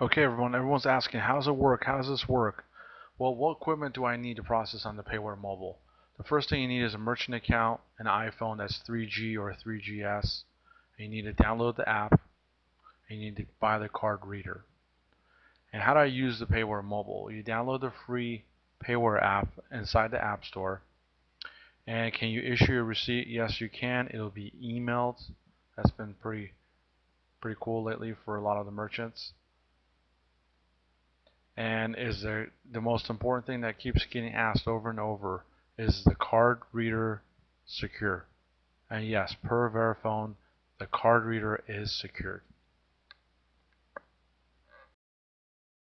Okay, everyone. Everyone's asking, how does it work? How does this work? Well, what equipment do I need to process on the Payware Mobile? The first thing you need is a merchant account, an iPhone that's 3G or 3GS. And you need to download the app. And you need to buy the card reader. And how do I use the Payware Mobile? You download the free Payware app inside the App Store. And can you issue a receipt? Yes, you can. It'll be emailed. That's been pretty pretty cool lately for a lot of the merchants. And is there the most important thing that keeps getting asked over and over is the card reader secure? And yes, per Verifone, the card reader is secured.